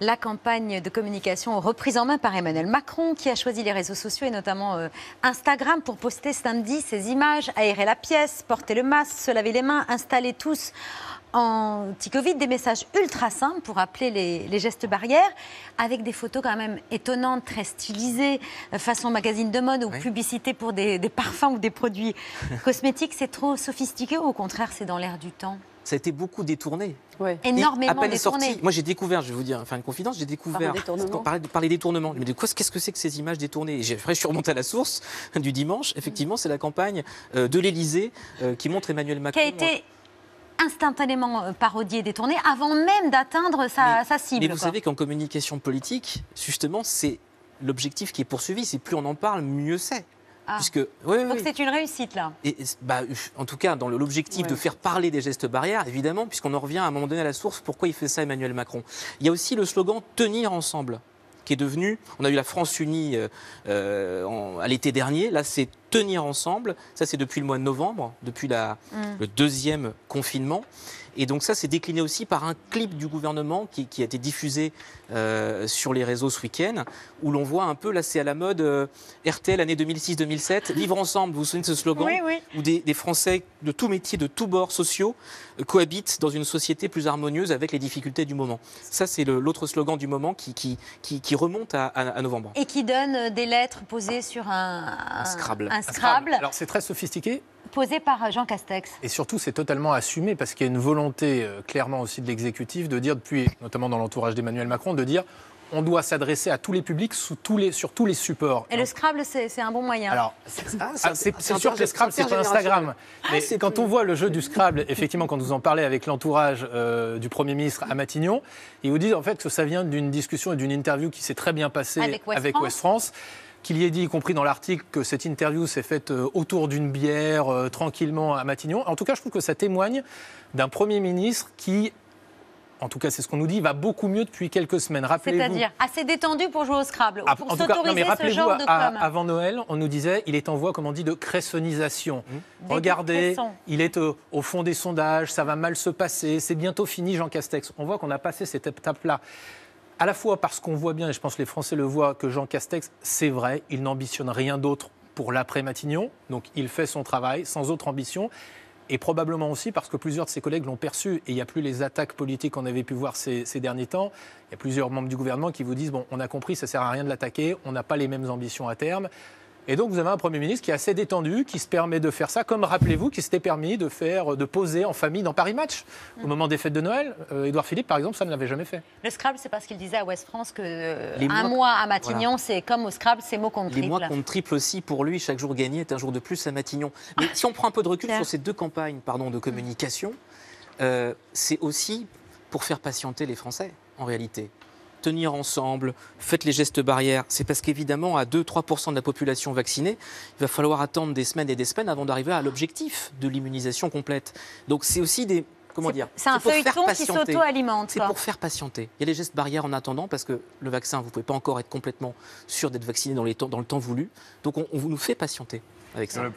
La campagne de communication reprise en main par Emmanuel Macron, qui a choisi les réseaux sociaux et notamment euh, Instagram pour poster samedi ses images, aérer la pièce, porter le masque, se laver les mains, installer tous anti-Covid, des messages ultra simples pour appeler les, gestes barrières, avec des photos quand même étonnantes, très stylisées, euh, façon magazine de mode ou publicité pour des, parfums ou des produits cosmétiques. C'est trop sophistiqué ou au contraire c'est dans l'air du temps? Ça a été beaucoup détourné. Énormément détourné. moi j'ai découvert, je vais vous dire, enfin une confidence, j'ai découvert par, par, les détournements. Mais qu'est-ce que c'est que ces images détournées? Après, je suis remonté à la source du dimanche. Effectivement, c'est la campagne euh, de l'Elysée euh, qui montre Emmanuel Macron. Qui a été instantanément euh, parodié et détourné avant même d'atteindre sa, cible. Mais vous savez qu'en communication politique, justement, c'est l'objectif qui est poursuivi. C'est plus on en parle, mieux c'est. Ah. Puisque, Donc c'est une réussite là. Et, bah, en tout cas, dans l'objectif de faire parler des gestes barrières, évidemment, puisqu'on en revient à un moment donné à la source, pourquoi il fait ça Emmanuel Macron? Il y a aussi le slogan tenir ensemble qui est devenu, on a eu la France unie euh, euh, à l'été dernier, là c'est tenir ensemble, ça c'est depuis le mois de novembre, depuis la, mm. le deuxième confinement. Et donc ça, c'est décliné aussi par un clip du gouvernement qui, a été diffusé euh, sur les réseaux ce week-end, où l'on voit un peu, là c'est à la mode, euh, RTL année 2006-2007, Vivre ensemble, vous vous souvenez de ce slogan oui, oui. Où des, Français de tous métiers, de tous bords sociaux, euh, cohabitent dans une société plus harmonieuse avec les difficultés du moment. Ça, c'est l'autre slogan du moment qui, qui, qui, remonte à, novembre. Et qui donne des lettres posées sur un, un Scrabble. Un Scrabble. Alors c'est très sophistiqué, posé par Jean Castex. Et surtout, c'est totalement assumé parce qu'il y a une volonté euh, clairement aussi de l'exécutif de dire, depuis, notamment dans l'entourage d'Emmanuel Macron, de dire on doit s'adresser à tous les publics sous tous les, sur tous les supports. Et le Scrabble, c'est un bon moyen. Alors, ah, ah, c'est sûr que le Scrabble, c'est pas Instagram. Ah, mais quand on voit le jeu du Scrabble, effectivement, quand vous en parlez avec l'entourage euh, du Premier ministre à Matignon, ils vous disent en fait que ça vient d'une discussion et d'une interview qui s'est très bien passée avec West, France qu'il y ait dit, y compris dans l'article, que cette interview s'est faite euh, autour d'une bière, euh, tranquillement à Matignon. En tout cas, je trouve que ça témoigne d'un Premier ministre qui en tout cas, c'est ce qu'on nous dit, va beaucoup mieux depuis quelques semaines. C'est-à-dire assez détendu pour jouer au Scrabble, ah, pour s'autoriser ce genre de com. Avant Noël, on nous disait, il est en voie, comme on dit, de cressonnisation. Mmh. Regardez, il est au, au, fond des sondages, ça va mal se passer, c'est bientôt fini, Jean Castex. On voit qu'on a passé cette étape-là à la fois parce qu'on voit bien, et je pense que les Français le voient, que Jean Castex, c'est vrai, il n'ambitionne rien d'autre pour l'après-Matignon, donc il fait son travail sans autre ambition, et probablement aussi parce que plusieurs de ses collègues l'ont perçu, et il n'y a plus les attaques politiques qu'on avait pu voir ces, ces, derniers temps. Il y a plusieurs membres du gouvernement qui vous disent, bon, on a compris, ça ne sert à rien de l'attaquer, on n'a pas les mêmes ambitions à terme. Et donc vous avez un Premier ministre qui est assez détendu, qui se permet de faire ça, comme rappelez-vous, qui s'était permis de faire, de poser en famille dans Paris Match au moment des fêtes de Noël. Euh, Édouard Philippe, par exemple, ça ne l'avait jamais fait. Le Scrabble, c'est parce qu'il disait à West France que euh, un mois à Matignon, c'est comme au Scrabble, c'est mot contre triple. Les mois comptent triple aussi pour lui. Chaque jour gagné est un jour de plus à Matignon. Mais si on prend un peu de recul sur ces deux campagnes, pardon, de communication, euh, c'est aussi pour faire patienter les Français, en réalité tenir ensemble, faites les gestes barrières, c'est parce qu'évidemment, à 2-3% de la population vaccinée, il va falloir attendre des semaines et des semaines avant d'arriver à l'objectif de l'immunisation complète. Donc c'est aussi des, comment dire C'est un feuilleton qui s'auto-alimente. C'est pour faire patienter. Il y a les gestes barrières en attendant parce que le vaccin, vous ne pouvez pas encore être complètement sûr d'être vacciné dans, les temps, dans le temps voulu. Donc on, on nous fait patienter avec ça.